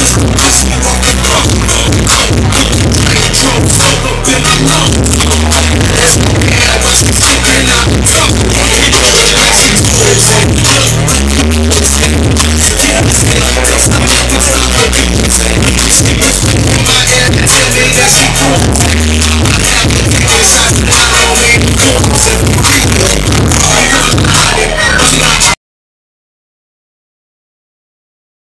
ですね